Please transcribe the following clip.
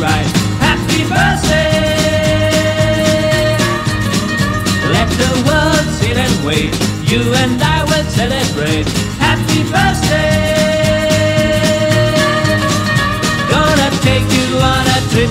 right. Happy birthday! Let the world sit and wait. You and I will celebrate. Happy birthday! Gonna take you on a trip